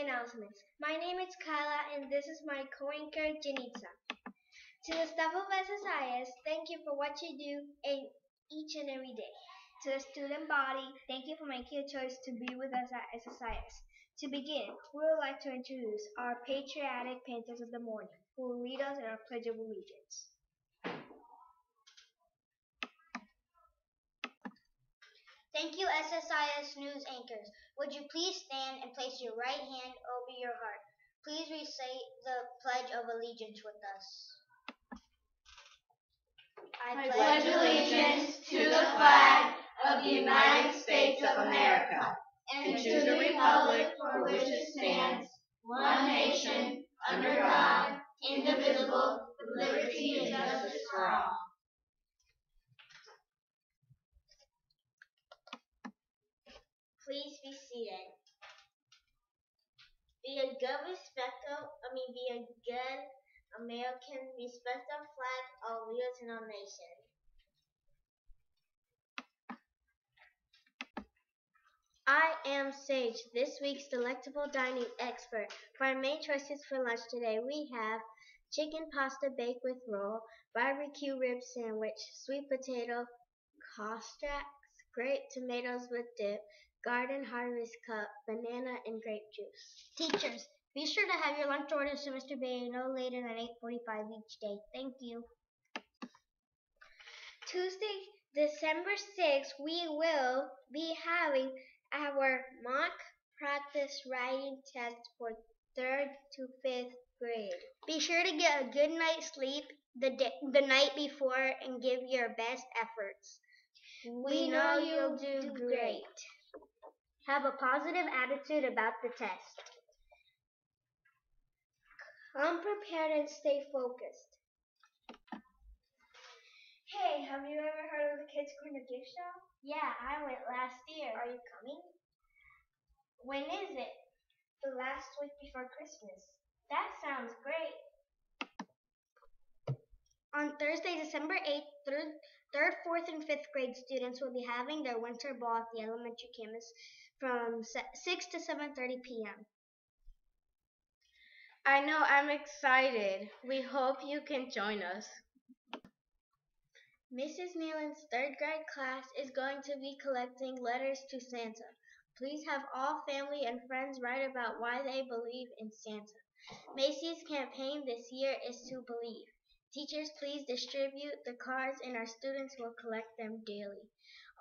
announcements. My name is Kyla and this is my co-anchor Janitza. To the staff of SSIS, thank you for what you do in each and every day. To the student body, thank you for making a choice to be with us at SSIS. To begin, we would like to introduce our patriotic Panthers of the morning, who will lead us in our Pledge of Allegiance. Thank you, SSIS News anchors. Would you please stand and place your right hand over your heart? Please recite the Pledge of Allegiance with us. I pledge allegiance to the flag of the United States of America and to the republic for which it stands, one nation, under God, indivisible, with liberty and justice for all. Please be a good respectful, I mean, be a good American, respect our flag, our leaders, and our nation. I am Sage, this week's delectable dining expert. For our main choices for lunch today, we have chicken pasta baked with roll, barbecue rib sandwich, sweet potato, costrax, grape tomatoes with dip, garden harvest cup, banana, and grape juice. Teachers, be sure to have your lunch orders to Mr. Bailey no later than 8.45 each day. Thank you. Tuesday, December 6th, we will be having our mock practice writing test for 3rd to 5th grade. Be sure to get a good night's sleep the, day, the night before and give your best efforts. We know you'll do great. Have a positive attitude about the test. Come prepared and stay focused. Hey, have you ever heard of the Kids Corner gift shop? Yeah, I went last year. Are you coming? When is it? The last week before Christmas. That sounds great. On Thursday, December 8th, third, third, fourth, and fifth grade students will be having their winter ball at the elementary campus from 6 to 7.30 p.m. I know I'm excited. We hope you can join us. Mrs. Nealon's third grade class is going to be collecting letters to Santa. Please have all family and friends write about why they believe in Santa. Macy's campaign this year is to believe. Teachers, please distribute the cards and our students will collect them daily.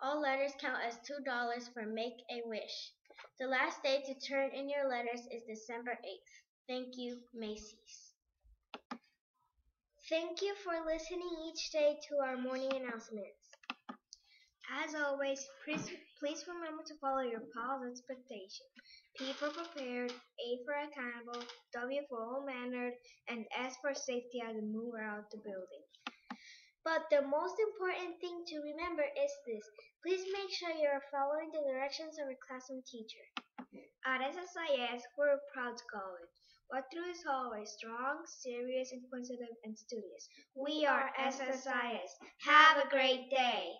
All letters count as $2 for Make a Wish. The last day to turn in your letters is December 8th. Thank you, Macy's. Thank you for listening each day to our morning announcements. As always, please, please remember to follow your PAWS expectation. P for prepared, A for accountable, W for well-mannered, and S for safety as you move around the building. But the most important thing to remember is this. Please make sure you are following the directions of your classroom teacher. At SSIS, we're a proud college. What through is always strong, serious, inquisitive, and studious. We are SSIS. Have a great day.